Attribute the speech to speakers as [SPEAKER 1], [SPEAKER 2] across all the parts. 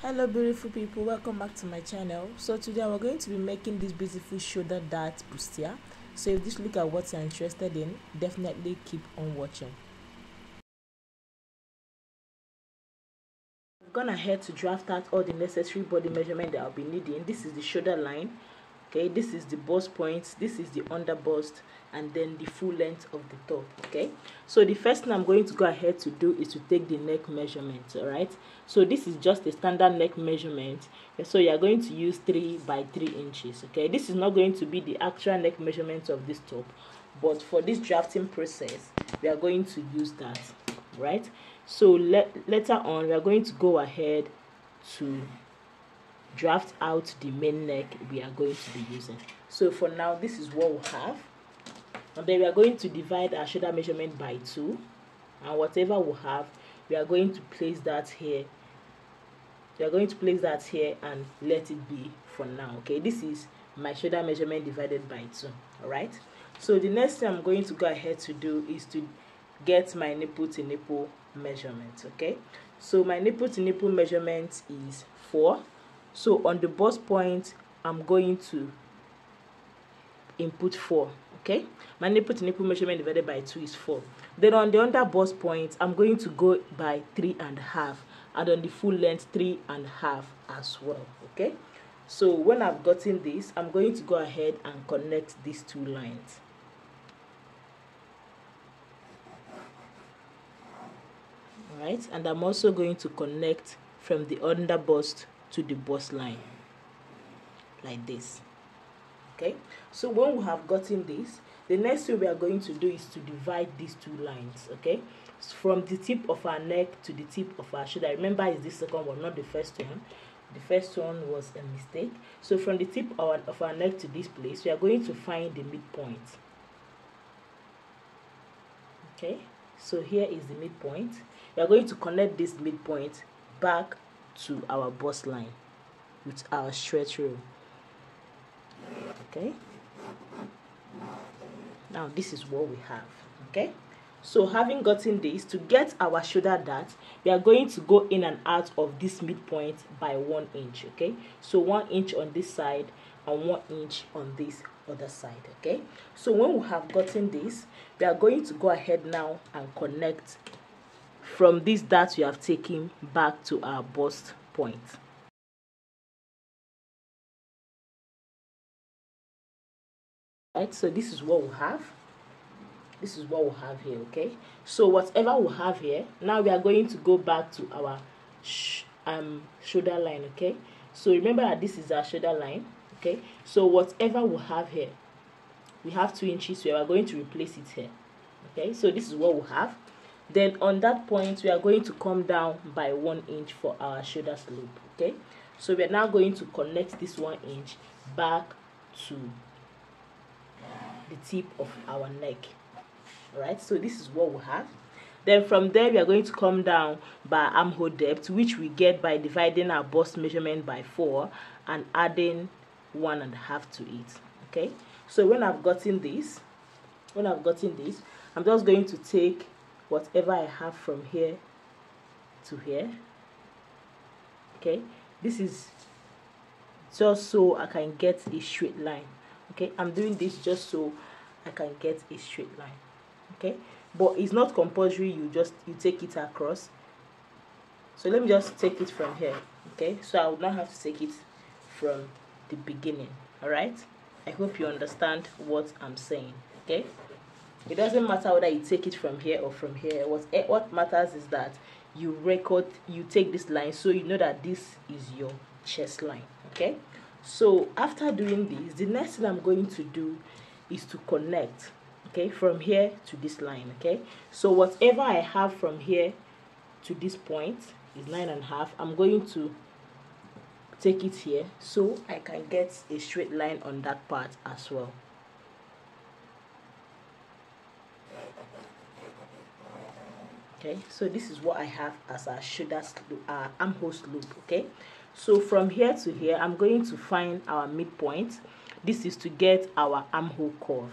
[SPEAKER 1] hello beautiful people. Welcome back to my channel. So today we're going to be making this beautiful shoulder dart bustier. So if this look at what you're interested in definitely keep on watching. I've gone ahead to draft out all the necessary body measurement that i'll be needing. This is the shoulder line okay? This is the bust points this is the under bust and then the full length of the top okay? So the first thing i'm going to go ahead to do is to take the neck measurement all right so this is just a standard neck measurement. So you are going to use three by three inches okay? This is not going to be the actual neck measurement of this top but for this drafting process we are going to use that right so le later on we are going to go ahead to draft out the main neck we are going to be using. So for now this is what we have. And then we are going to divide our shoulder measurement by two. And whatever we have we are going to place that here. We are going to place that here and let it be for now okay? This is my shoulder measurement divided by two all right? So the next thing i'm going to go ahead to do is to get my nipple to nipple measurement okay? So my nipple to nipple measurement is four so on the bust point i'm going to input 4 okay? My nipple to nipple measurement divided by 2 is 4 then on the under bust point i'm going to go by three and a half and on the full length three and a half as well okay? So when i've gotten this i'm going to go ahead and connect these two lines. Right? And i'm also going to connect from the under bust to the bust line like this okay? So when we have gotten this the next thing we are going to do is to divide these two lines okay? So from the tip of our neck to the tip of our shoulder. Remember is this second one not the first one. The first one was a mistake. So from the tip of our, of our neck to this place we are going to find the midpoint. Okay? So here is the midpoint. We are going to connect this midpoint back to our bust line with our stretch roll okay? Now this is what we have okay? So having gotten this to get our shoulder dart we are going to go in and out of this midpoint by one inch okay? So one inch on this side and one inch on this other side okay? So when we have gotten this we are going to go ahead now and connect from this dart we have taken back to our bust point. Right so this is what we have. This is what we have here okay? So whatever we have here now we are going to go back to our sh um shoulder line okay? So remember that this is our shoulder line okay? So whatever we have here we have two inches we are going to replace it here okay? So this is what we have then on that point we are going to come down by one inch for our shoulder slope okay? So we are now going to connect this one inch back to the tip of our neck all right so this is what we have. Then from there we are going to come down by armhole depth which we get by dividing our bust measurement by four and adding one and a half to it okay? So when i've gotten this when i've gotten this i'm just going to take whatever i have from here to here okay? This is just so i can get a straight line okay? I'm doing this just so i can get a straight line okay? But it's not compulsory you just you take it across. So let me just take it from here okay? So i will not have to take it from the beginning all right? I hope you understand what i'm saying okay it doesn't matter whether you take it from here or from here. What eh, what matters is that you record you take this line so you know that this is your chest line okay? So after doing this the next thing i'm going to do is to connect okay from here to this line okay? So whatever i have from here to this point is nine and a half. I'm going to take it here so i can get a straight line on that part as well okay so this is what i have as a shoulder uh, armhole loop okay? So from here to here i'm going to find our midpoint. This is to get our armhole curve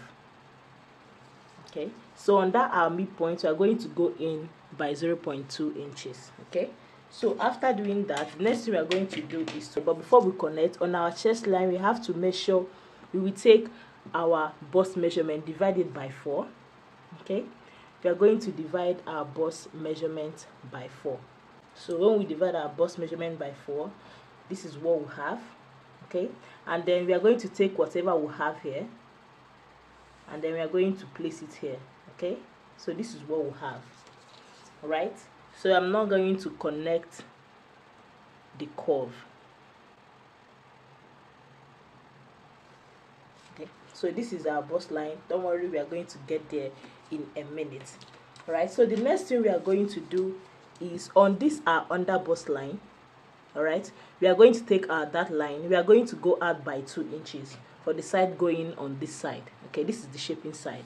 [SPEAKER 1] okay? So on that our midpoint we are going to go in by 0.2 inches okay? So after doing that next thing we are going to do is to but before we connect on our chest line we have to measure we will take our bust measurement divided by 4 okay we are going to divide our bust measurement by 4 so when we divide our bust measurement by 4 this is what we have okay? And then we are going to take whatever we have here and then we are going to place it here okay? So this is what we have all right? So i'm not going to connect the curve okay? So this is our bust line. Don't worry we are going to get there in a minute. Right so the next thing we are going to do is on this our under bust line all right we are going to take our that line. We are going to go out by two inches for the side going on this side. Okay this is the shaping side.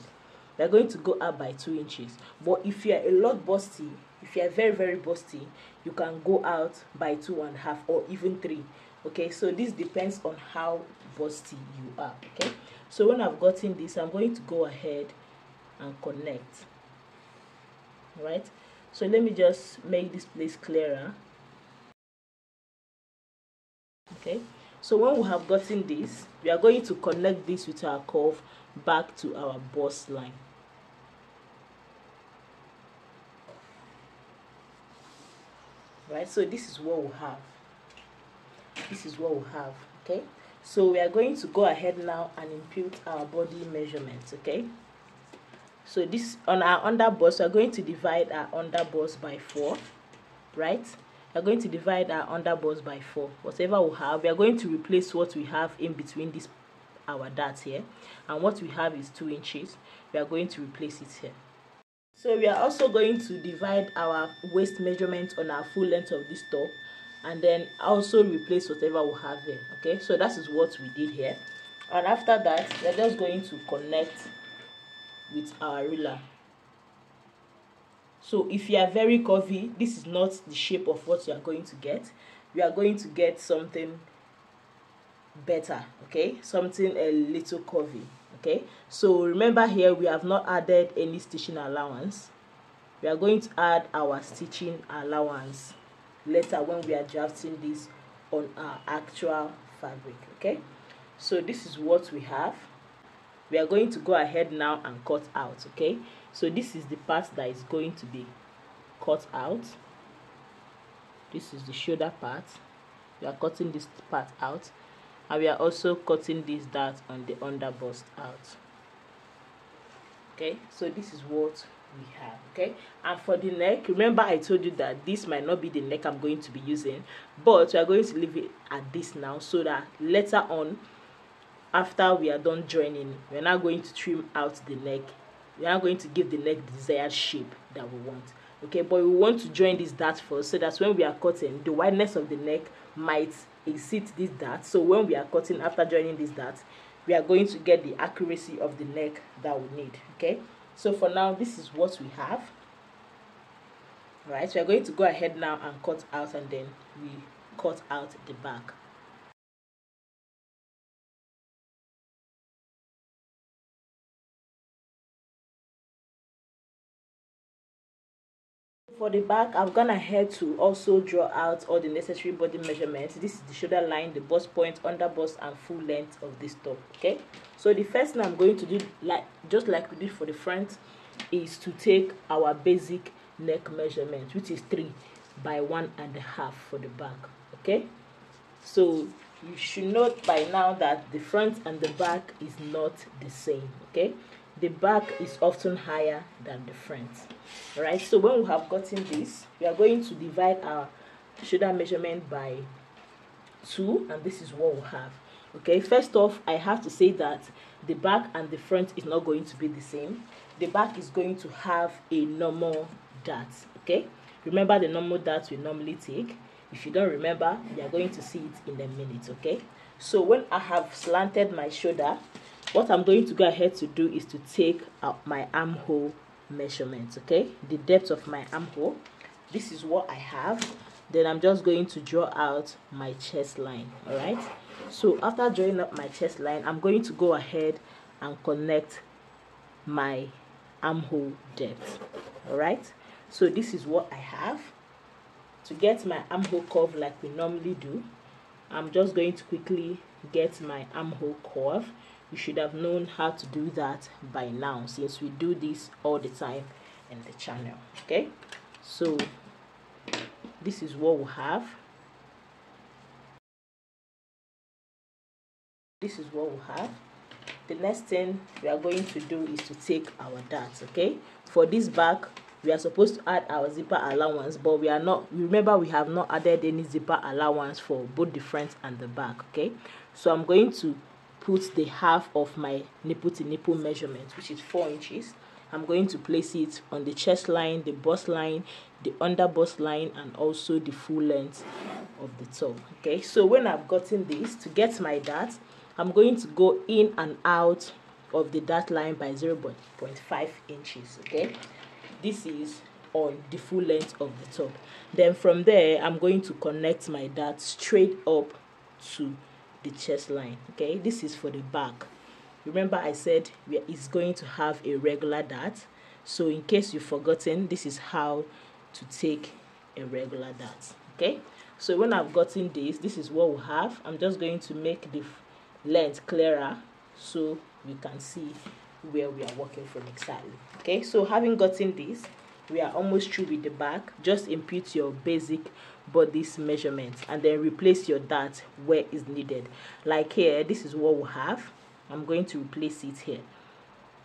[SPEAKER 1] We are going to go out by two inches. But if you are a lot busty if you are very very busty you can go out by two and a half or even three. Okay so this depends on how busty you are. Okay so when i've gotten this i'm going to go ahead and connect. Right? So let me just make this place clearer. Okay? So when we have gotten this we are going to connect this with our curve back to our bust line. Right? So this is what we have. This is what we have. Okay? So we are going to go ahead now and impute our body measurements. Okay so this on our under bust we are going to divide our under bust by 4 right? We are going to divide our under bust by 4 whatever we have we are going to replace what we have in between this our dots here. And what we have is 2 inches. We are going to replace it here. So we are also going to divide our waist measurement on our full length of this top and then also replace whatever we have here okay? So that is what we did here. And after that we're just going to connect with our ruler. So if you are very curvy this is not the shape of what you are going to get. You are going to get something better okay? Something a little curvy okay? So remember here we have not added any stitching allowance. We are going to add our stitching allowance later when we are drafting this on our actual fabric okay? So this is what we have we are going to go ahead now and cut out okay? So this is the part that is going to be cut out. This is the shoulder part. We are cutting this part out. And we are also cutting this dart on the under bust out. Okay? So this is what we have okay? And for the neck remember i told you that this might not be the neck i'm going to be using but we are going to leave it at this now so that later on after we are done joining we're now going to trim out the neck. We are going to give the neck the desired shape that we want. Okay but we want to join this dart first so that when we are cutting the wideness of the neck might exceed this dart. So when we are cutting after joining this dart we are going to get the accuracy of the neck that we need. Okay so for now this is what we have. All right so we are going to go ahead now and cut out and then we cut out the back for the back i've gone ahead to also draw out all the necessary body measurements. This is the shoulder line the bust point under bust and full length of this top okay? So the first thing i'm going to do like just like we did for the front is to take our basic neck measurement which is three by one and a half for the back okay? So you should note by now that the front and the back is not the same okay the back is often higher than the front. Right so when we have gotten this we are going to divide our shoulder measurement by two and this is what we have. Okay first off i have to say that the back and the front is not going to be the same. The back is going to have a normal dart okay? Remember the normal dart we normally take? If you don't remember you are going to see it in a minute okay? So when i have slanted my shoulder what i'm going to go ahead to do is to take out my armhole measurements okay? The depth of my armhole. This is what i have. Then i'm just going to draw out my chest line all right? So after drawing up my chest line i'm going to go ahead and connect my armhole depth all right? So this is what i have. To get my armhole curve like we normally do I'm just going to quickly get my armhole curve you should have known how to do that by now since we do this all the time in the channel okay? So this is what we have. This is what we have. The next thing we are going to do is to take our darts okay? For this back we are supposed to add our zipper allowance but we are not remember we have not added any zipper allowance for both the front and the back okay? So i'm going to put the half of my nipple to nipple measurement which is four inches. I'm going to place it on the chest line the bust line the under bust line and also the full length of the top okay? So when i've gotten this to get my dart i'm going to go in and out of the dart line by 0.5 inches okay? This is on the full length of the top then from there i'm going to connect my dart straight up to the chest line okay? This is for the back. Remember i said it's going to have a regular dart. So in case you've forgotten this is how to take a regular dart okay? So when i've gotten this this is what we have. I'm just going to make the length clearer so we can see where we are working from exactly okay? So having gotten this we are almost through with the back. Just input your basic body's measurements and then replace your dart where is needed. Like here this is what we have. I'm going to replace it here.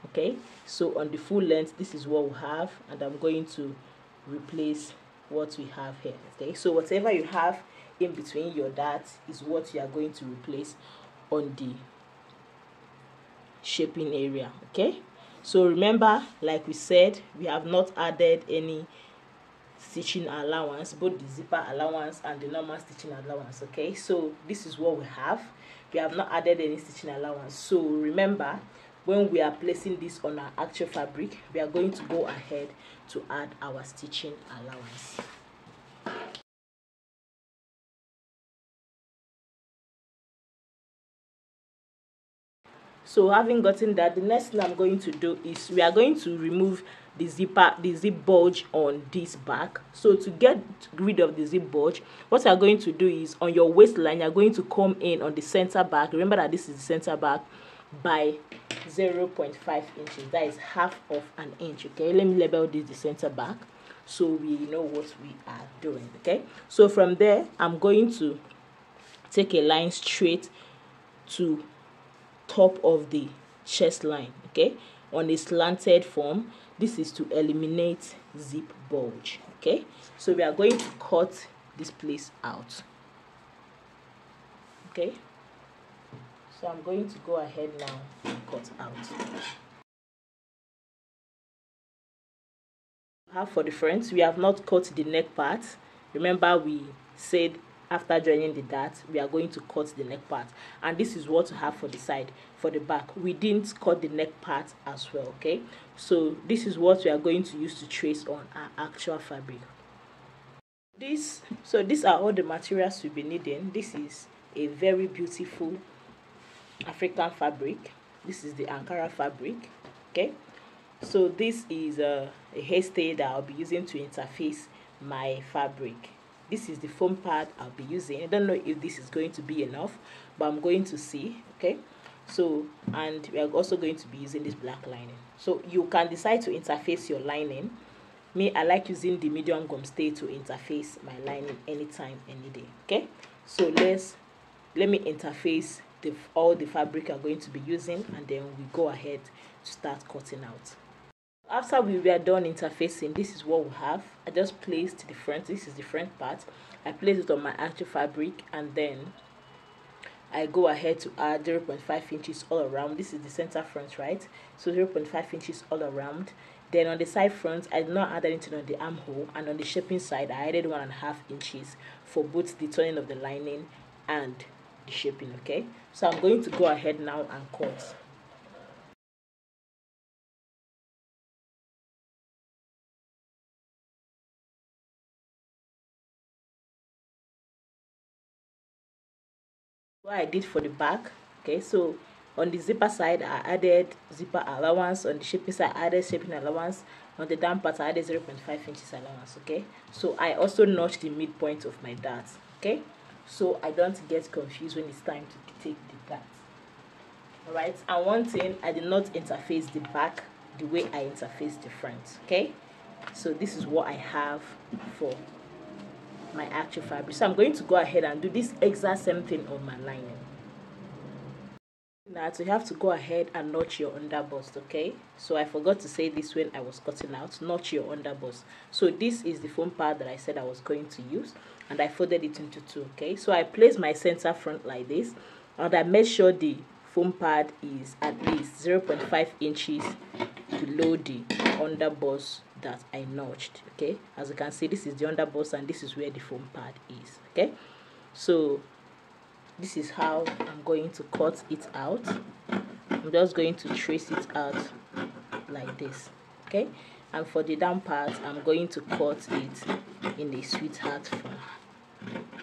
[SPEAKER 1] Okay? So on the full length this is what we have and i'm going to replace what we have here. Okay? So whatever you have in between your dart is what you are going to replace on the shaping area. Okay? So remember like we said we have not added any stitching allowance both the zipper allowance and the normal stitching allowance okay? So this is what we have. We have not added any stitching allowance. So remember when we are placing this on our actual fabric we are going to go ahead to add our stitching allowance. So having gotten that the next thing i'm going to do is we are going to remove the zipper the zip bulge on this back. So to get rid of the zip bulge what you are going to do is on your waistline you are going to come in on the center back. Remember that this is the center back by 0.5 inches. That is half of an inch okay? Let me label this the center back so we know what we are doing okay? So from there i'm going to take a line straight to top of the chest line okay? On a slanted form this is to eliminate zip bulge okay? So we are going to cut this place out okay? So i'm going to go ahead now and cut out. Have for the front we have not cut the neck part. Remember we said after joining the dart we are going to cut the neck part. And this is what to have for the side for the back. We didn't cut the neck part as well okay? So this is what we are going to use to trace on our actual fabric. This so these are all the materials we'll be needing. This is a very beautiful african fabric. This is the ankara fabric okay? So this is uh, a, a hairstay that i'll be using to interface my fabric this is the foam pad I'll be using. I don't know if this is going to be enough but I'm going to see okay? So and we are also going to be using this black lining. So you can decide to interface your lining. Me I like using the medium gum stay to interface my lining anytime any day okay? So let's let me interface the all the fabric I'm going to be using and then we go ahead to start cutting out after we were done interfacing this is what we have. I just placed the front this is the front part. I placed it on my actual fabric and then i go ahead to add 0.5 inches all around. This is the center front right? So 0.5 inches all around. Then on the side front i did not add anything on the armhole and on the shaping side i added one and a half inches for both the turning of the lining and the shaping okay? So i'm going to go ahead now and cut what I did for the back okay? So on the zipper side I added zipper allowance. On the shaping side I added shaping allowance. On the down part i added 0.5 inches allowance okay? So i also notched the midpoint of my dart okay? So i don't get confused when it's time to take the dart all right and one thing i did not interface the back the way i interface the front okay? So this is what i have for my actual fabric. So i'm going to go ahead and do this exact same thing on my lining. Now so you have to go ahead and notch your underbust okay? So i forgot to say this when i was cutting out. Notch your underbust. So this is the foam pad that i said i was going to use and i folded it into two okay? So i placed my center front like this and i made sure the foam pad is at least 0.5 inches below the underbust that i notched okay? As you can see this is the underbust and this is where the foam pad is okay? So this is how I'm going to cut it out. I'm just going to trace it out like this okay? And for the down part I'm going to cut it in a sweetheart form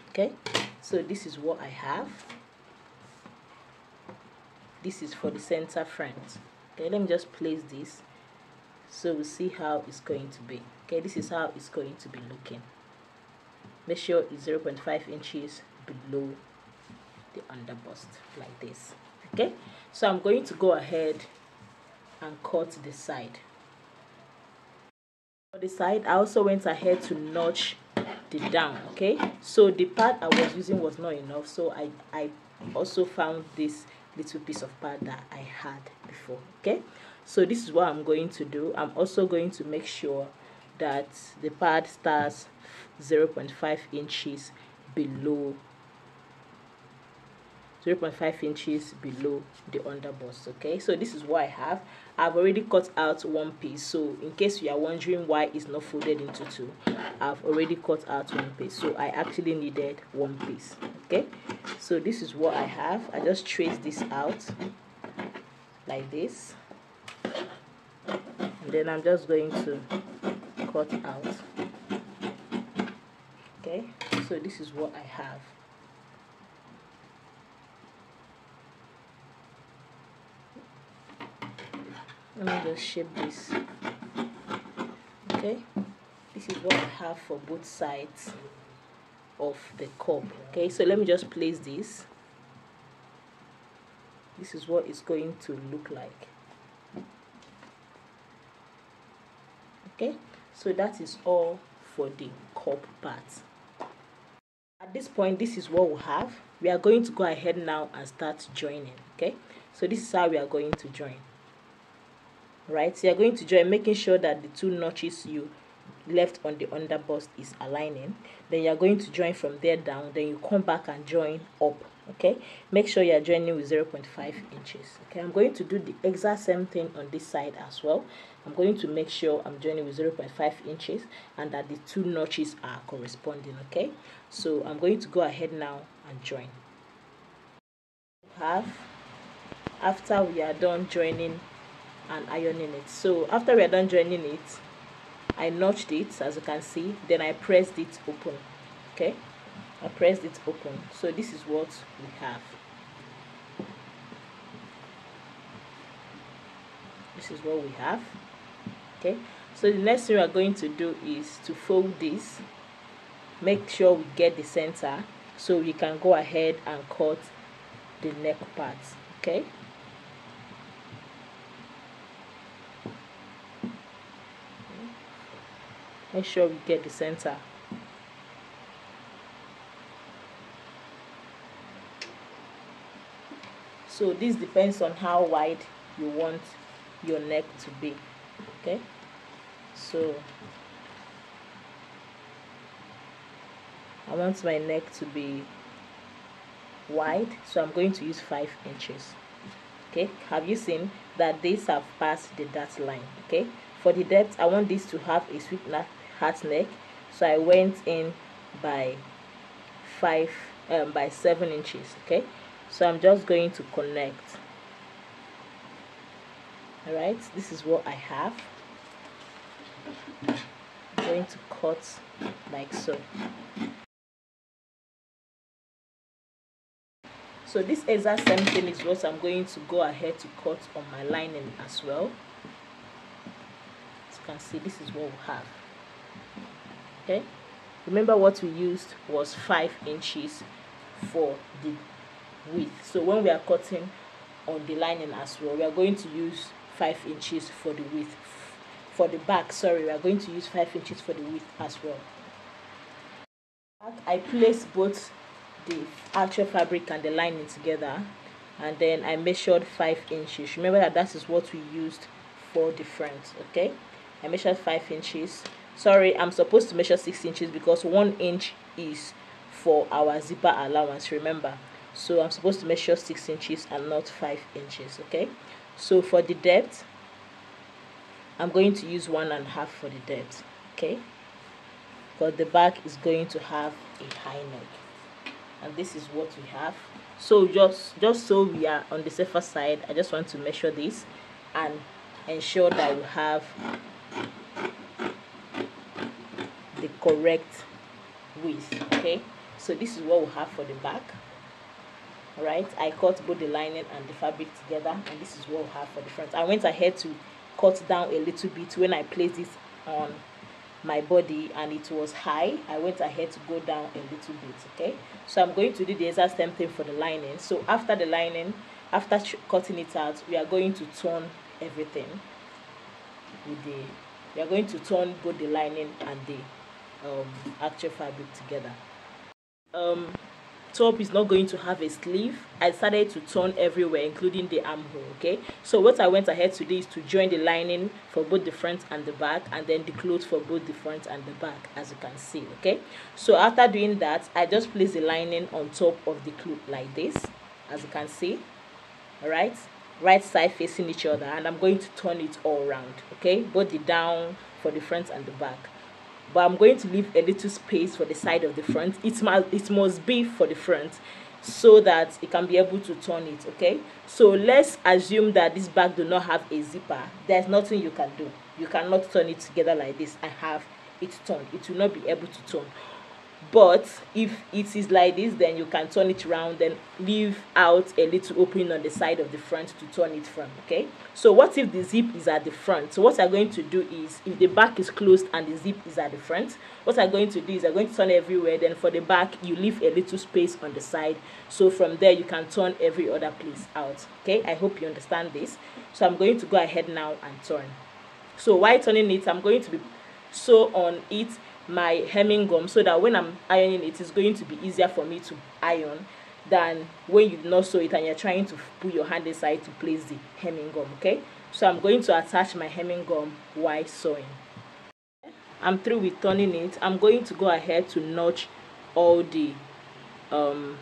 [SPEAKER 1] okay? So this is what I have this is for the center front. Okay let me just place this so we'll see how it's going to be. Okay this is how it's going to be looking. Make sure it's 0.5 inches below the underbust like this. Okay so I'm going to go ahead and cut the side. For the side I also went ahead to notch the down okay? So the part I was using was not enough so I, I also found this little piece of pad that I had before okay? So this is what I'm going to do. I'm also going to make sure that the pad starts 0.5 inches below 0.5 inches below the underbust okay? So this is what i have i've already cut out one piece so in case you are wondering why it's not folded into two i've already cut out one piece. So i actually needed one piece okay? So this is what i have. I just trace this out like this. And then i'm just going to cut out okay? So this is what i have let me just shape this. Okay? This is what I have for both sides of the cup. Okay? So let me just place this. This is what it's going to look like. Okay? So that is all for the cup part. At this point this is what we have. We are going to go ahead now and start joining. Okay? So this is how we are going to join right? So you're going to join making sure that the two notches you left on the underbust is aligning. Then you're going to join from there down. Then you come back and join up okay? Make sure you're joining with 0.5 inches okay? I'm going to do the exact same thing on this side as well. I'm going to make sure i'm joining with 0.5 inches and that the two notches are corresponding okay? So i'm going to go ahead now and join. Have after we are done joining and ironing it. So after we are done joining it I notched it as you can see. Then I pressed it open. Okay? I pressed it open. So this is what we have. This is what we have. Okay? So the next thing we are going to do is to fold this. Make sure we get the center so we can go ahead and cut the neck part. Okay make sure we get the center. So this depends on how wide you want your neck to be okay? So I want my neck to be wide so I'm going to use 5 inches okay? Have you seen that these have passed the dart line okay? For the depth I want this to have a sweep hat neck. So I went in by five um, by seven inches okay? So I'm just going to connect. All right this is what I have. I'm going to cut like so. So this exact same thing is what I'm going to go ahead to cut on my lining as well. As you can see this is what we have okay remember what we used was five inches for the width. So when we are cutting on the lining as well we are going to use five inches for the width. For the back sorry we are going to use five inches for the width as well. I place both the actual fabric and the lining together and then I measured 5 inches. Remember that that is what we used for the front okay? I measured 5 inches sorry I'm supposed to measure 6 inches because 1 inch is for our zipper allowance remember. So I'm supposed to measure 6 inches and not 5 inches okay? So for the depth I'm going to use one and a half for the depth okay? Because the back is going to have a high neck. And this is what we have. So just just so we are on the safer side I just want to measure this and ensure that we have the correct width okay? So this is what we have for the back all right? I cut both the lining and the fabric together and this is what we have for the front. I went ahead to cut down a little bit when I placed this on my body and it was high. I went ahead to go down a little bit okay? So I'm going to do the exact same thing for the lining. So after the lining after cutting it out we are going to turn everything with the we are going to turn both the lining and the um, actual fabric together. Um, top is not going to have a sleeve. I started to turn everywhere including the armhole okay? So what i went ahead to do is to join the lining for both the front and the back and then the clothes for both the front and the back as you can see okay? So after doing that i just place the lining on top of the cloth like this as you can see all right right side facing each other and i'm going to turn it all around okay? Both the down for the front and the back but I'm going to leave a little space for the side of the front. It must it must be for the front so that it can be able to turn it okay? So let's assume that this bag do not have a zipper. There's nothing you can do. You cannot turn it together like this. And have it turned. It will not be able to turn but if it is like this then you can turn it around and leave out a little opening on the side of the front to turn it from okay? So what if the zip is at the front? So what i'm going to do is if the back is closed and the zip is at the front what i'm going to do is i'm going to turn everywhere. Then for the back you leave a little space on the side. So from there you can turn every other place out okay? I hope you understand this. So i'm going to go ahead now and turn. So while turning it i'm going to be sew on it my hemming gum so that when I'm ironing it is going to be easier for me to iron than when you do not sew it and you're trying to put your hand inside to place the hemming gum okay? So I'm going to attach my hemming gum while sewing. I'm through with turning it. I'm going to go ahead to notch all the um,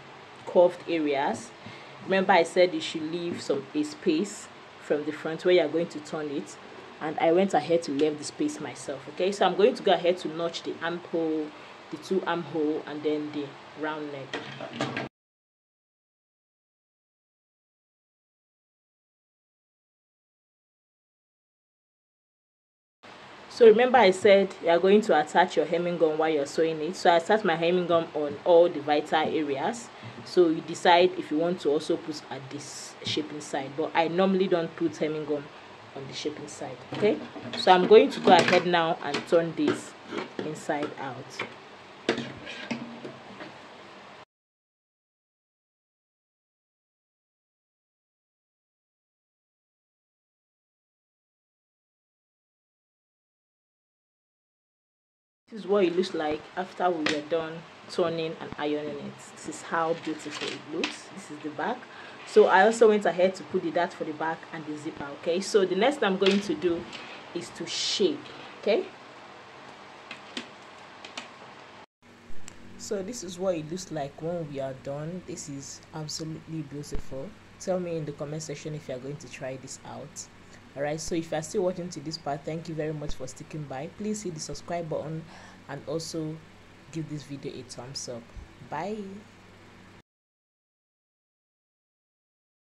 [SPEAKER 1] curved areas. Remember I said you should leave some a space from the front where you're going to turn it and I went ahead to leave the space myself okay? So I'm going to go ahead to notch the armhole the two armhole and then the round neck. So remember I said you are going to attach your hemming gum while you're sewing it? So I attach my hemming gum on all the vital areas. So you decide if you want to also put at this shaping side but I normally don't put hemming gum on the shaping side okay? So i'm going to go ahead now and turn this inside out. This is what it looks like after we are done turning and ironing it. This is how beautiful it looks. This is the back so i also went ahead to put the dart for the back and the zipper okay? So the next i'm going to do is to shape okay? So this is what it looks like when we are done. This is absolutely beautiful. Tell me in the comment section if you are going to try this out. Alright so if you are still watching to this part thank you very much for sticking by. Please hit the subscribe button and also give this video a thumbs up. Bye